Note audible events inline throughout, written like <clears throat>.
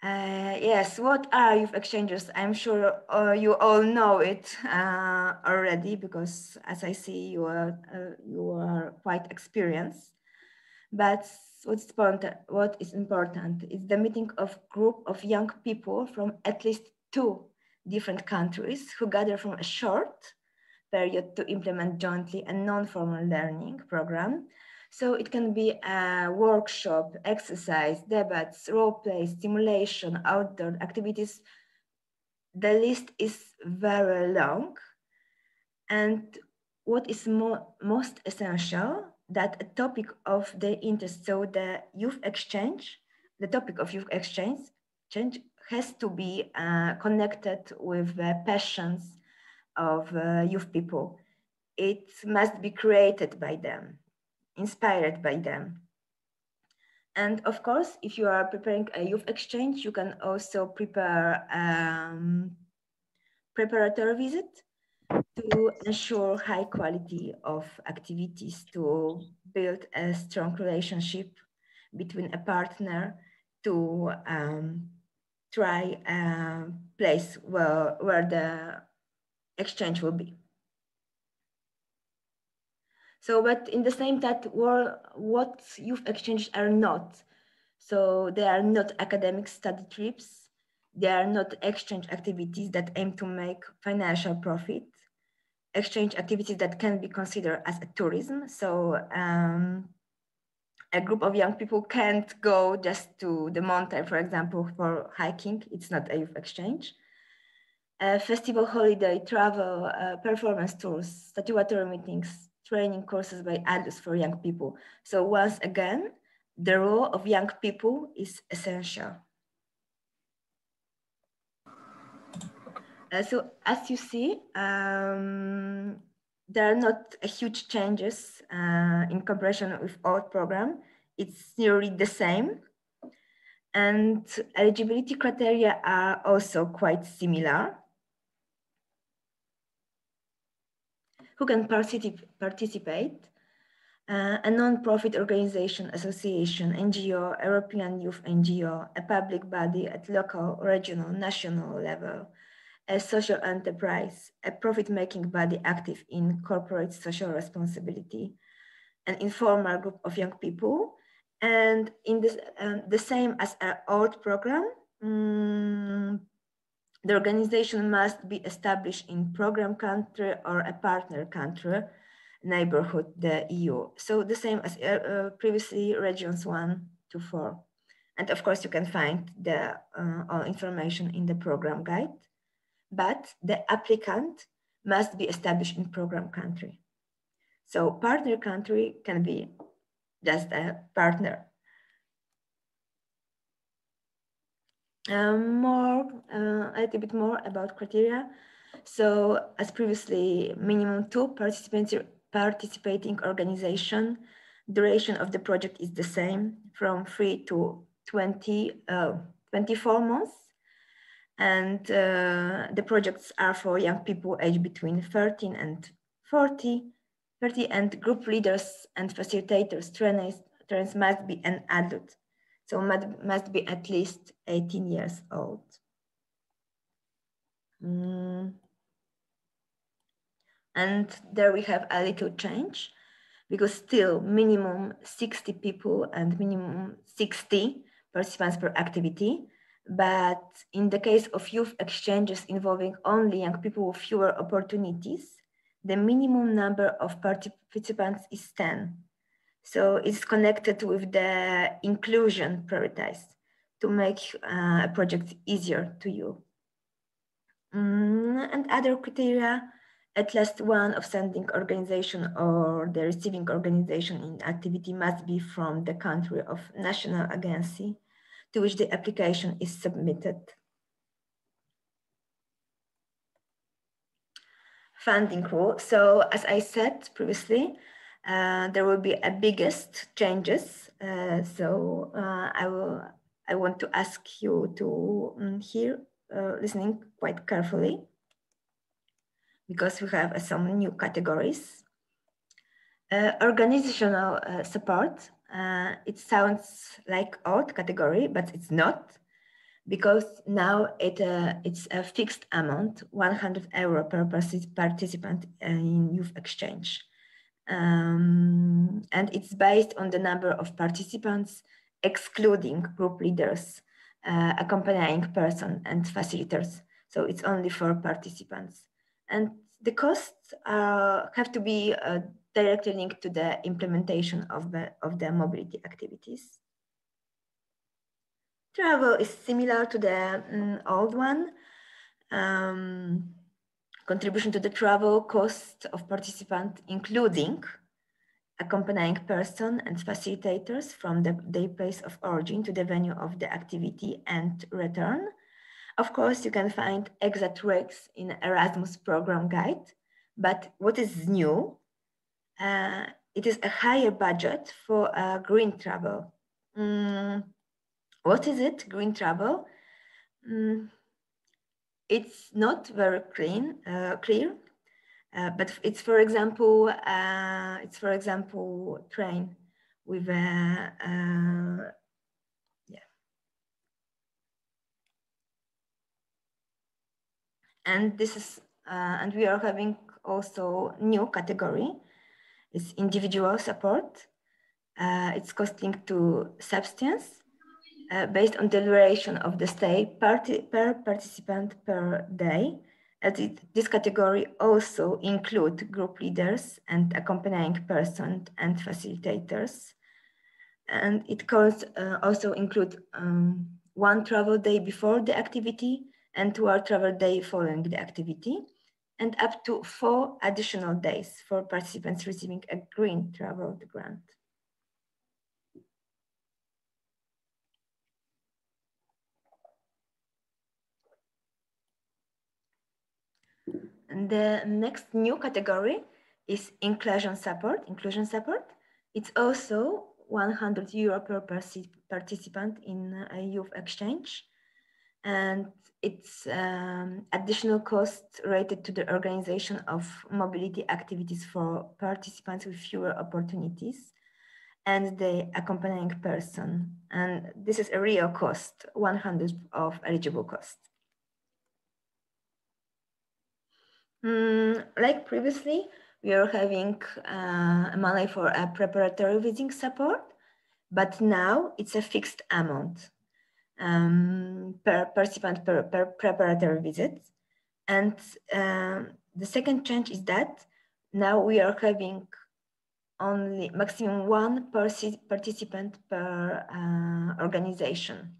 Uh, yes, what are youth exchanges? I'm sure uh, you all know it uh, already because, as I see, you are uh, you are quite experienced. But what's important, what is important is the meeting of group of young people from at least two different countries who gather from a short period to implement jointly a non-formal learning program so it can be a workshop, exercise, debates, role play, stimulation, outdoor activities. The list is very long. And what is mo most essential, that a topic of the interest, so the youth exchange, the topic of youth exchange change has to be uh, connected with the passions of uh, youth people. It must be created by them inspired by them. And of course, if you are preparing a youth exchange, you can also prepare um, preparatory visit to ensure high quality of activities to build a strong relationship between a partner to um, try a place where, where the exchange will be. So, but in the same that what youth exchanges are not. So they are not academic study trips. They are not exchange activities that aim to make financial profit. Exchange activities that can be considered as a tourism. So um, a group of young people can't go just to the mountain, for example, for hiking. It's not a youth exchange. Uh, festival, holiday, travel, uh, performance tours, statutory meetings, training courses by adults for young people. So once again, the role of young people is essential. Uh, so as you see, um, there are not huge changes uh, in comparison with old program. It's nearly the same. And eligibility criteria are also quite similar. Who can participate. Uh, a non-profit organization, association, NGO, European Youth NGO, a public body at local, regional, national level, a social enterprise, a profit-making body active in corporate social responsibility, an informal group of young people, and in this, um, the same as our old program, um, the organization must be established in program country or a partner country, neighborhood, the EU. So the same as uh, uh, previously regions one to four. And of course you can find the uh, all information in the program guide, but the applicant must be established in program country. So partner country can be just a partner Um, more, uh, a little bit more about criteria. So as previously, minimum two participating organization, duration of the project is the same from three to 20, uh, 24 months. And uh, the projects are for young people aged between 13 and 40, 30 and group leaders and facilitators, trainers, trainers must be an adult so must, be at least 18 years old. Mm. And there we have a little change because still minimum 60 people and minimum 60 participants per activity. But in the case of youth exchanges involving only young people with fewer opportunities, the minimum number of participants is 10. So it's connected with the inclusion prioritized to make uh, a project easier to you. Mm, and other criteria, at least one of sending organization or the receiving organization in activity must be from the country of national agency to which the application is submitted. Funding rule. So as I said previously, uh, there will be a biggest changes. Uh, so uh, I will. I want to ask you to um, hear, uh, listening quite carefully, because we have some new categories. Uh, organizational support. it sounds like old category, but it's not. because now it, uh, it's a fixed amount, 100 euro per participant in youth exchange. Um, and it's based on the number of participants, excluding group leaders, uh, accompanying person and facilitators. So it's only for participants. And the costs have to be uh, directly linked to the implementation of the, of the mobility activities. Travel is similar to the um, old one. Um, contribution to the travel cost of participant, including accompanying person and facilitators from the, place of origin to the venue of the activity and return. Of course, you can find exact rates in Erasmus program guide, but what is new, uh, it is a higher budget for uh, green travel. Mm, what is it, green travel? Mm, it's not very clean, uh, clear, uh, but it's for example, uh, it's for example train with a uh, yeah, and this is uh, and we are having also new category. It's individual support. Uh, it's costing to substance uh, based on the duration of the stay per participant per day. As it, this category also include group leaders and accompanying person and facilitators. And it could uh, also include um, one travel day before the activity and two travel day following the activity, and up to four additional days for participants receiving a green travel grant. The next new category is inclusion support. Inclusion support. It's also 100 euro per participant in a youth exchange. And it's um, additional costs related to the organization of mobility activities for participants with fewer opportunities and the accompanying person. And this is a real cost, 100 of eligible cost. Mm, like previously, we are having uh, money for a preparatory visiting support, but now it's a fixed amount um, per participant per, per preparatory visit. And um, the second change is that now we are having only maximum one participant per uh, organization.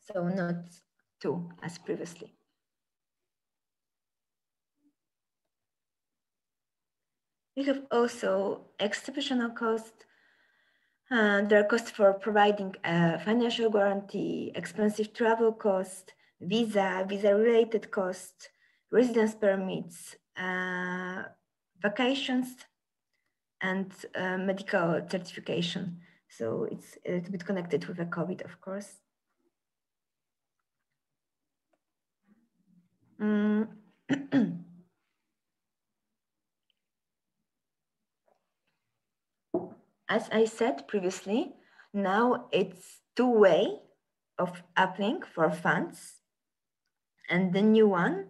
So not two as previously. We have also exceptional cost. Uh, there are costs for providing a financial guarantee, expensive travel cost, visa, visa-related costs, residence permits, uh, vacations, and uh, medical certification. So it's a little bit connected with the COVID, of course. Mm. <clears throat> as I said previously, now it's two way of applying for funds. And the new one,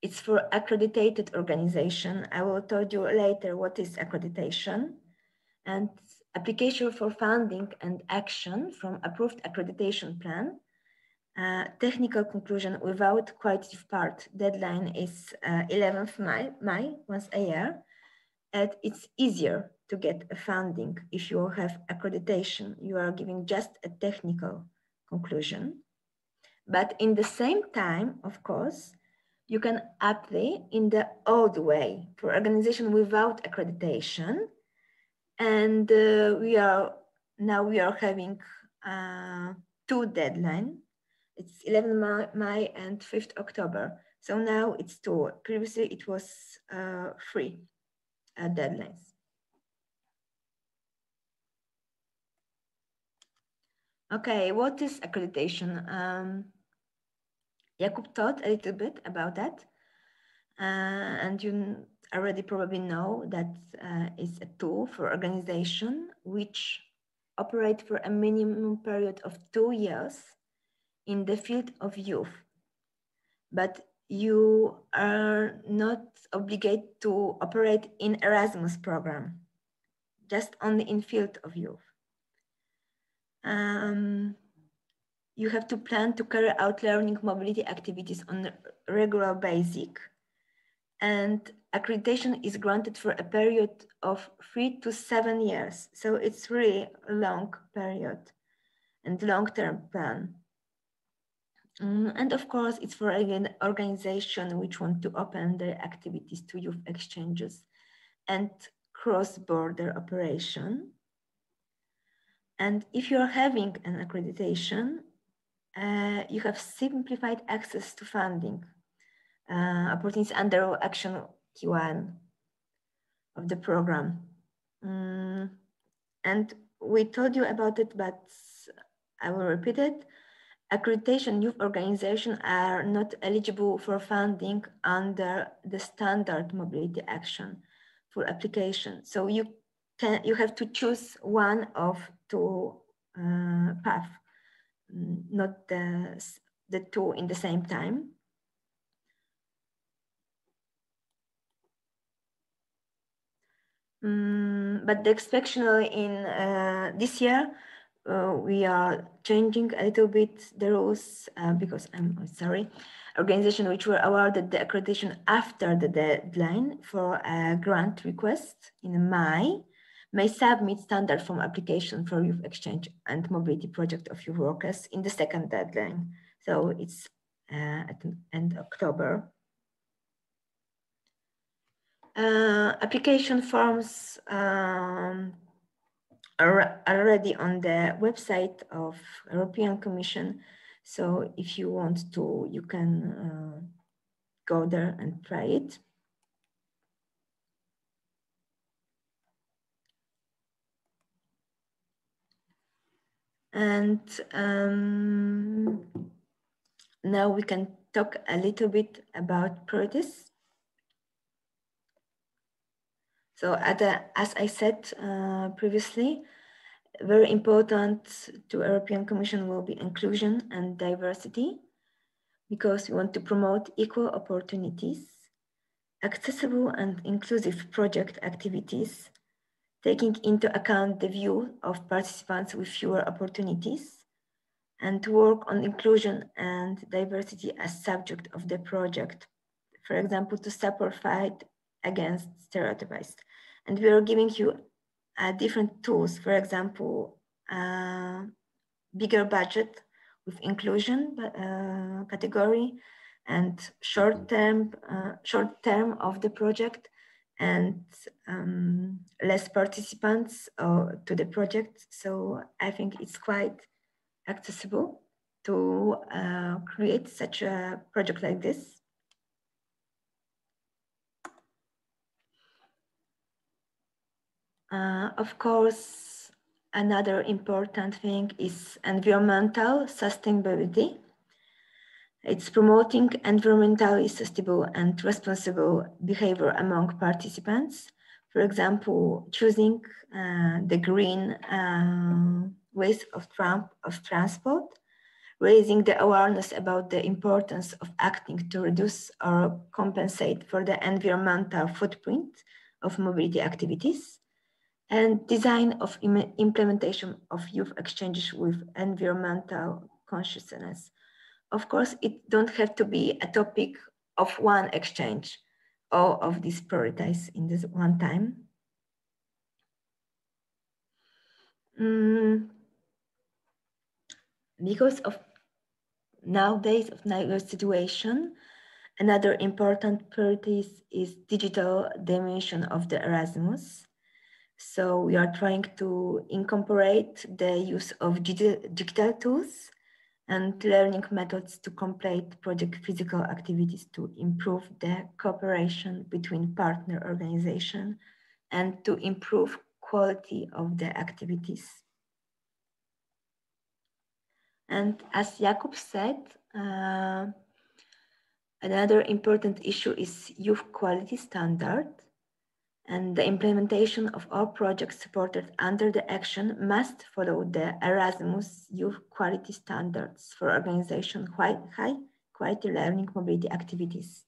it's for accredited organization. I will tell you later what is accreditation. And application for funding and action from approved accreditation plan. Uh, technical conclusion without qualitative part deadline is uh, 11th May, May, once a year. And it's easier to get a funding. If you have accreditation, you are giving just a technical conclusion. But in the same time, of course, you can apply in the old way for organization without accreditation. And uh, we are now we are having uh, two deadline. It's 11 May and 5th October. So now it's two. Previously it was uh, three deadlines. Okay, what is accreditation? Um, Jakub talked a little bit about that. Uh, and you already probably know that uh, it's a tool for organization which operate for a minimum period of two years in the field of youth, but you are not obligated to operate in Erasmus program, just only in field of youth. Um, you have to plan to carry out learning mobility activities on a regular basis and accreditation is granted for a period of three to seven years. So it's really a long period and long-term plan. Um, and of course, it's for an organization which want to open their activities to youth exchanges and cross-border operation. And if you're having an accreditation, uh, you have simplified access to funding uh, opportunities under Action Q1 of the program. Um, and we told you about it, but I will repeat it. Accreditation youth organizations are not eligible for funding under the standard mobility action for application. So you can you have to choose one of two uh, paths, mm, not the, the two in the same time. Um, but the expectation in uh, this year, uh, we are changing a little bit the rules uh, because I'm sorry, organization which were awarded the accreditation after the deadline for a grant request in May may submit standard form application for youth exchange and mobility project of youth workers in the second deadline. So it's uh, at the end October. Uh, application forms um, are already on the website of European Commission. So if you want to, you can uh, go there and try it. And um, now we can talk a little bit about priorities. So as I said uh, previously, very important to European Commission will be inclusion and diversity because we want to promote equal opportunities, accessible and inclusive project activities, taking into account the view of participants with fewer opportunities, and to work on inclusion and diversity as subject of the project. For example, to support fight against stereotypes. And we are giving you uh, different tools, for example, uh, bigger budget with inclusion uh, category and short term, uh, short term of the project and um, less participants uh, to the project. So I think it's quite accessible to uh, create such a project like this. Uh, of course, another important thing is environmental sustainability. It's promoting environmentally sustainable and responsible behavior among participants. For example, choosing uh, the green uh, ways of, of transport, raising the awareness about the importance of acting to reduce or compensate for the environmental footprint of mobility activities, and design of Im implementation of youth exchanges with environmental consciousness. Of course, it don't have to be a topic of one exchange, or of these priorities in this one time. Mm. Because of nowadays of now situation, another important priority is digital dimension of the Erasmus. So we are trying to incorporate the use of digital tools and learning methods to complete project physical activities to improve the cooperation between partner organizations and to improve quality of the activities. And as Jakub said, uh, another important issue is youth quality standard and the implementation of all projects supported under the action must follow the Erasmus Youth Quality Standards for organization high quality learning mobility activities.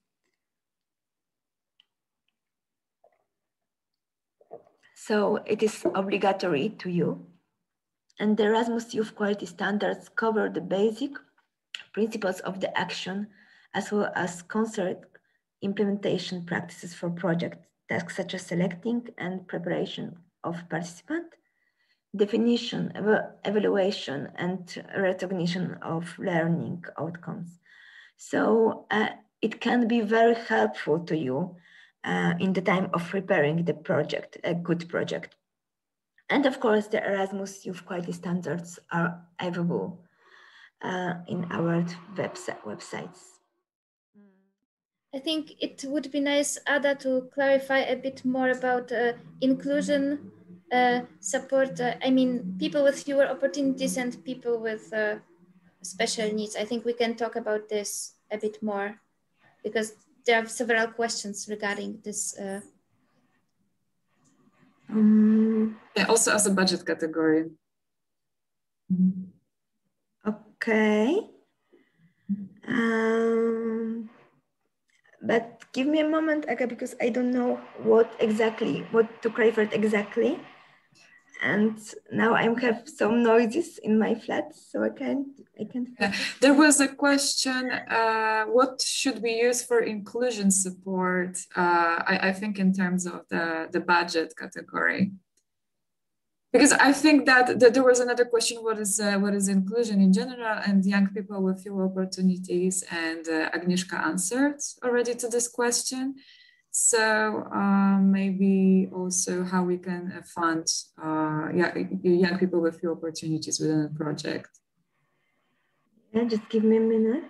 So it is obligatory to you. And the Erasmus Youth Quality Standards cover the basic principles of the action as well as concert implementation practices for project tasks such as selecting and preparation of participant, definition, ev evaluation, and recognition of learning outcomes. So uh, it can be very helpful to you uh, in the time of preparing the project, a good project. And of course, the Erasmus Youth Quality Standards are available uh, in our website, websites. I think it would be nice, Ada, to clarify a bit more about uh, inclusion uh, support. Uh, I mean, people with fewer opportunities and people with uh, special needs. I think we can talk about this a bit more because there are several questions regarding this. Um, yeah, also as a budget category. Okay. Um, but give me a moment, Aga, because I don't know what exactly, what to crave for it exactly and now I have some noises in my flat, so I can't. I can't. There was a question: uh, What should we use for inclusion support? Uh, I, I, think in terms of the the budget category, because I think that, that there was another question: What is uh, what is inclusion in general and young people with fewer opportunities? And uh, Agnieszka answered already to this question. So um, maybe also how we can uh, fund uh, young people with few opportunities within a project. Yeah, just give me a minute.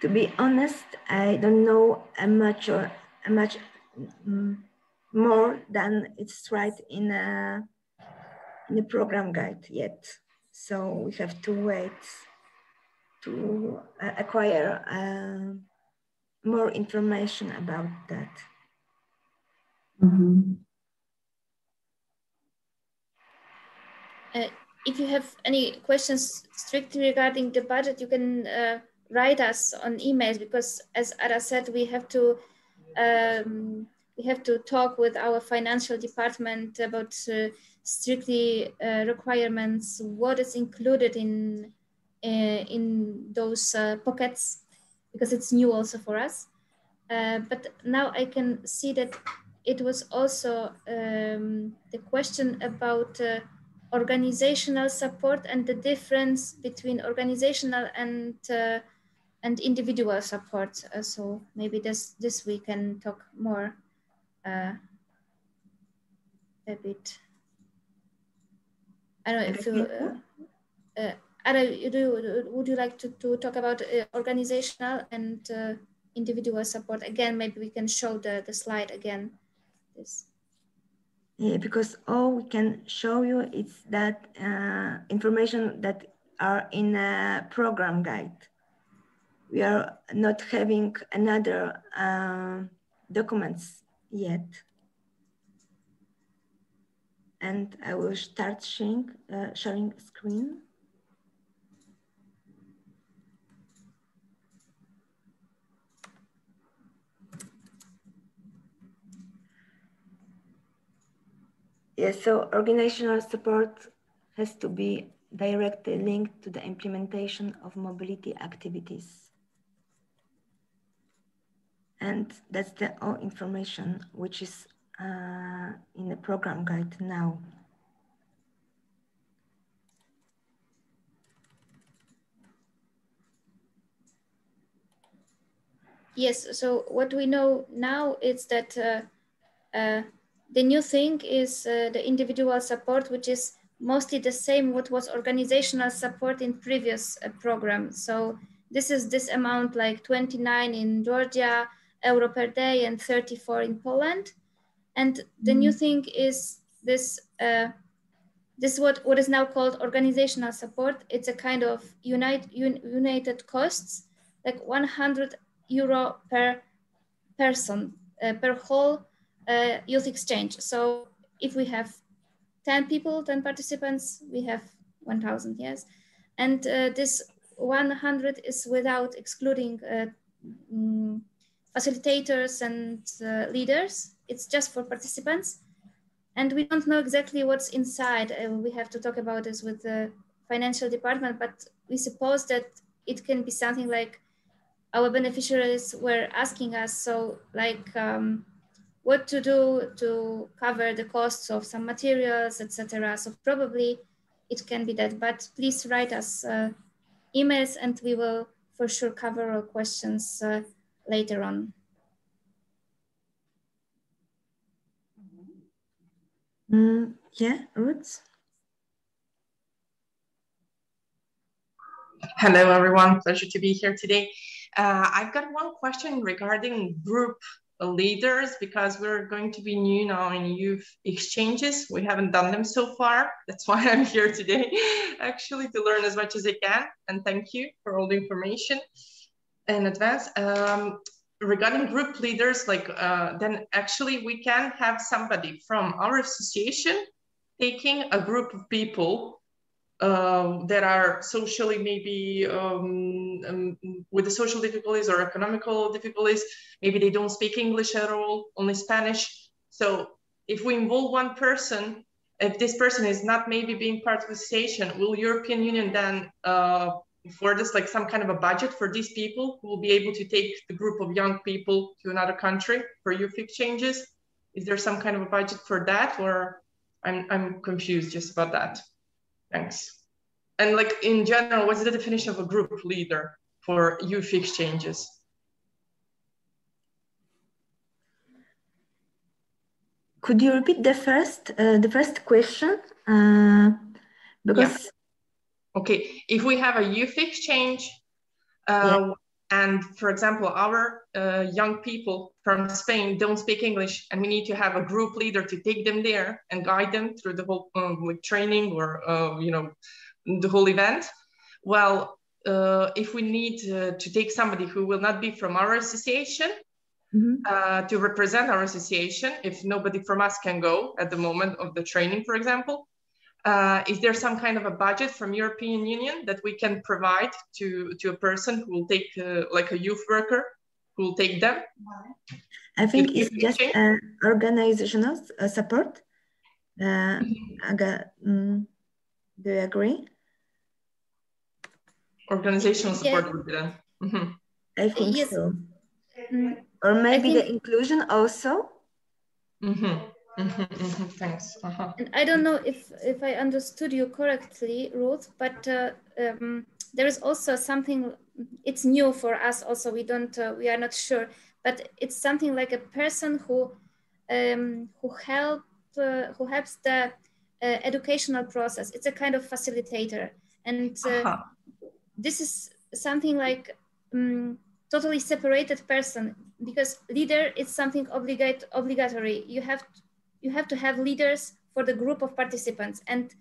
To be honest, I don't know much or much um, more than it's right in a in a program guide yet. So we have to wait to uh, acquire uh, more information about that. Mm -hmm. uh, if you have any questions strictly regarding the budget, you can uh, write us on emails because, as Ada said, we have to um, we have to talk with our financial department about uh, strictly uh, requirements, what is included in uh, in those uh, pockets because it's new also for us. Uh, but now I can see that it was also um, the question about organizational support and the difference between organizational and and individual support. Uh, so maybe this this we can talk more uh, a bit. I don't know if you. Ada, do, would you like to, to talk about uh, organizational and uh, individual support? Again, maybe we can show the, the slide again. This. Yeah, because all we can show you is that uh, information that are in a program guide. We are not having another uh, documents yet. And I will start sharing, uh, sharing screen. Yes, so organizational support has to be directly linked to the implementation of mobility activities. And that's the all information which is uh, in the program guide now. Yes, so what we know now is that uh, uh, the new thing is uh, the individual support, which is mostly the same what was organizational support in previous uh, program. So this is this amount like 29 in Georgia, euro per day and 34 in Poland. And the new mm-hmm. thing is this, uh, this what, what is now called organizational support. It's a kind of unite, un, united costs like 100 euro per person uh, per whole uh, youth exchange. So if we have 10 people, 10 participants, we have 1,000, yes. And uh, this 100 is without excluding mm, facilitators and uh, leaders. It's just for participants. And we don't know exactly what's inside. Uh, we have to talk about this with the financial department, but we suppose that it can be something like our beneficiaries were asking us, so like um, what to do to cover the costs of some materials, etc. So probably it can be that, but please write us uh, emails and we will for sure cover our questions uh, later on. Mm, yeah, Ruth. Hello, everyone. Pleasure to be here today. Uh, I've got one question regarding group leaders because we're going to be new now in youth exchanges. We haven't done them so far. That's why I'm here today, <laughs> actually, to learn as much as I can. And thank you for all the information in advance. Um, regarding group leaders, like uh, then actually we can have somebody from our association taking a group of people uh, that are socially maybe um, um, with the social difficulties or economical difficulties. Maybe they don't speak English at all, only Spanish. So if we involve one person, if this person is not maybe being part of the station, will European Union then uh, for this like some kind of a budget for these people who will be able to take the group of young people to another country for youth exchanges? Is there some kind of a budget for that or I'm, I'm confused just about that. Thanks. And like in general, what's the definition of a group leader for youth exchanges? Could you repeat the first uh, the first question? Uh, because yeah. Okay, if we have a youth exchange, uh, yeah. and for example, our uh, young people from Spain don't speak English, and we need to have a group leader to take them there and guide them through the whole um, like training or uh, you know the whole event. Well, uh, if we need uh, to take somebody who will not be from our association mm-hmm. uh, to represent our association, if nobody from us can go at the moment of the training, for example, uh, is there some kind of a budget from European Union that we can provide to, to a person who will take uh, like a youth worker who will take them? I think it's just uh, organizational support. Mm, do you agree? organizational support yeah. would be done. Mm -hmm. I think yes. so. Mm. Or maybe think... the inclusion also. Mm -hmm. Mm -hmm. Thanks. Uh -huh. And I don't know if if I understood you correctly, Ruth, but uh, um, there is also something. It's new for us. Also, we don't. Uh, we are not sure, but it's something like a person who um, who help uh, who helps the uh, educational process. It's a kind of facilitator, and uh, -huh this is something like um, totally separated person because leader is something obligate obligatory you have to, you have to have leaders for the group of participants and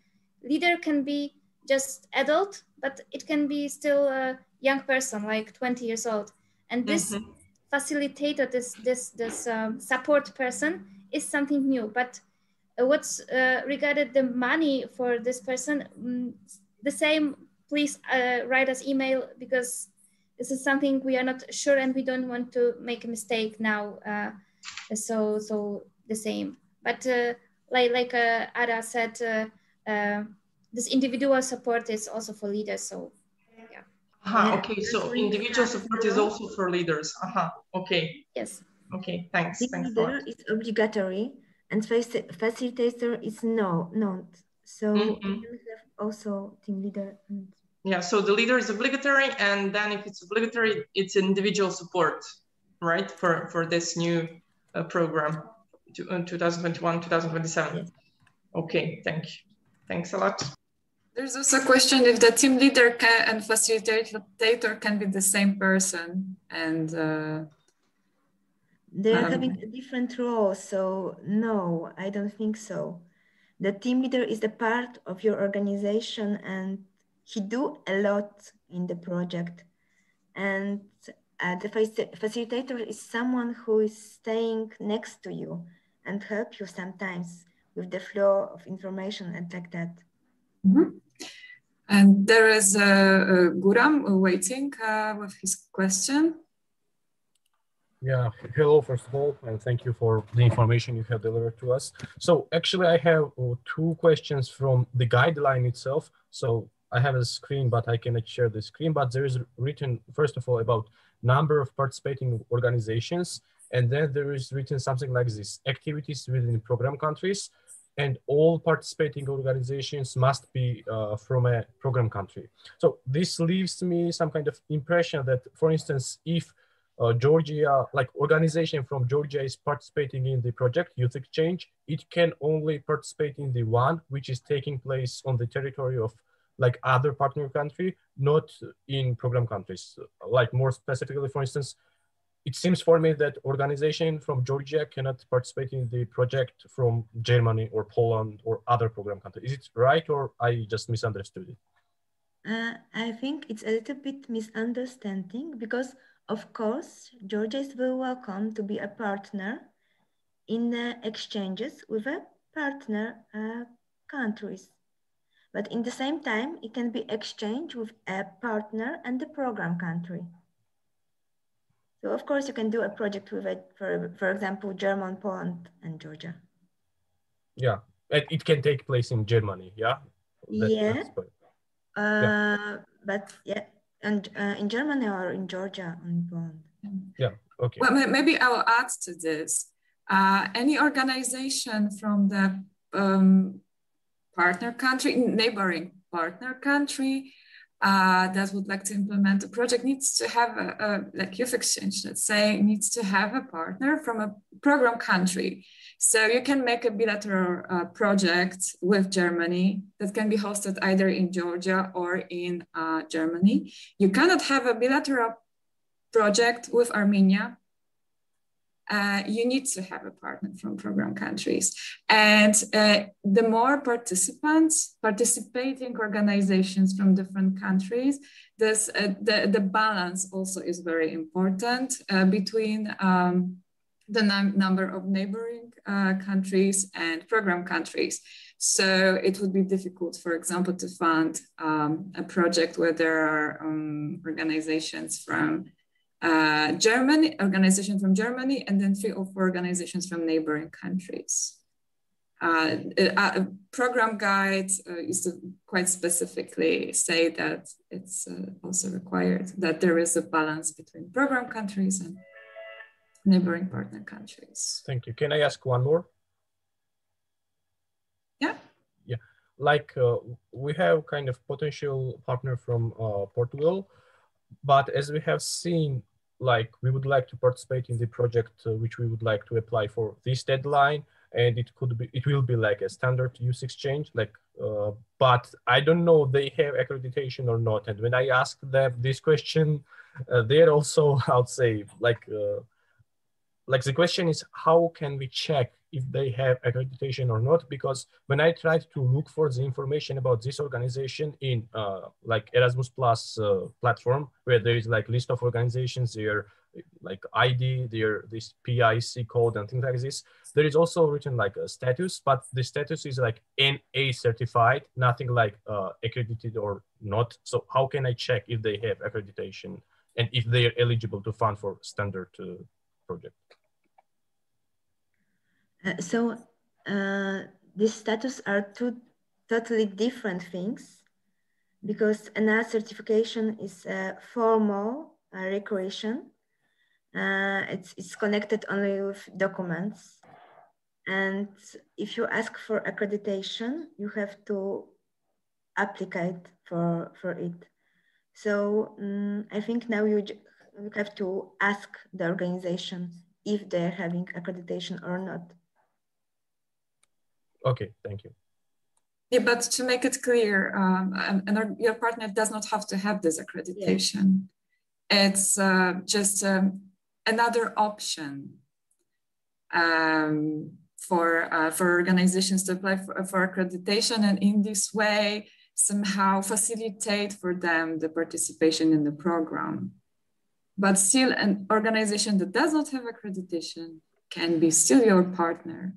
leader can be just adult but it can be still a young person like 20 years old and this mm-hmm. facilitator this this this um, support person is something new but uh, what's uh, regarded the money for this person um, the same please uh, write us email because this is something we are not sure and we don't want to make a mistake now. Uh, so so the same. But uh, like like uh, Ada said, uh, uh, this individual support is also for leaders. So yeah. Uh-huh, okay, so individual support is also for leaders. Uh-huh. Okay. Yes. Okay, thanks. The thanks leader is obligatory and facilitator is no, not. So mm -hmm. we have also team leader and yeah, so the leader is obligatory, and then if it's obligatory, it's individual support, right, for, for this new uh, program, to, uh, 2021, 2027. Yes. Okay, thank you. Thanks a lot. There's also a question if the team leader can, and facilitator can be the same person and uh, they're um, having a different role. So no, I don't think so. The team leader is the part of your organization and he do a lot in the project And uh, the facilitator is someone who is staying next to you and help you sometimes with the flow of information and like that. Mm -hmm. And there is uh, uh, Guram waiting uh, with his question. Yeah, hello, first of all, and thank you for the information you have delivered to us. So actually I have uh, two questions from the guideline itself. So I have a screen, but I cannot share the screen, but there is written, first of all, about number of participating organizations. And then there is written something like this, activities within program countries and all participating organizations must be uh, from a program country. So this leaves me some kind of impression that, for instance, if uh, Georgia, like organization from Georgia is participating in the project Youth Exchange, it can only participate in the one which is taking place on the territory of like other partner country, not in program countries. Like more specifically, for instance, it seems for me that organization from Georgia cannot participate in the project from Germany or Poland or other program countries. Is it right or I just misunderstood it? Uh, I think it's a little bit misunderstanding because of course, Georgia is very welcome to be a partner in the exchanges with a partner uh, countries. But in the same time, it can be exchanged with a partner and the program country. So of course you can do a project with it, for, for example, German, Poland, and Georgia. Yeah, and it can take place in Germany, yeah? That, yeah. Uh, yeah. But yeah, and uh, in Germany or in Georgia and Poland. Yeah, okay. Well, maybe I will add to this. Uh, any organization from the um, partner country, neighboring partner country uh, that would like to implement a project needs to have a, a, like youth exchange, let's say, needs to have a partner from a program country. So you can make a bilateral uh, project with Germany that can be hosted either in Georgia or in uh, Germany. You cannot have a bilateral project with Armenia uh, you need to have a partner from program countries. And uh, the more participants, participating organizations from different countries, this, uh, the, the balance also is very important uh, between um, the number of neighboring uh, countries and program countries. So it would be difficult, for example, to fund um, a project where there are um, organizations from uh, Germany, organization from Germany, and then three or four organizations from neighboring countries. Uh, a, program guide uh, used to quite specifically say that it's uh, also required that there is a balance between program countries and neighboring partner countries. Thank you. Can I ask one more? Yeah. Yeah, like uh, we have kind of potential partner from uh, Portugal but as we have seen, like we would like to participate in the project uh, which we would like to apply for this deadline. And it could be it will be like a standard youth exchange like uh, but i don't know they have accreditation or not. And when i ask them this question uh, they're also <laughs> i'd say like uh, like the question is how can we check if they have accreditation or not because when i tried to look for the information about this organization in uh, like erasmus plus uh, platform where there is like list of organizations their like id their this PIC code and things like this there is also written like a status but the status is like na certified nothing like uh, accredited or not. So how can i check if they have accreditation and if they are eligible to fund for standard uh, project uh, so uh, these status are two totally different things because an NA certification is a formal uh, recreation. Uh, it's, it's connected only with documents. And if you ask for accreditation, you have to apply for, for it. So um, I think now you, you have to ask the organization if they're having accreditation or not. Okay, thank you. Yeah, but to make it clear, um, and your partner does not have to have this accreditation. Yeah. It's uh, just um, another option um, for uh, for organizations to apply for, for accreditation, and in this way, somehow facilitate for them the participation in the program. but still an organization that does not have accreditation can be still your partner.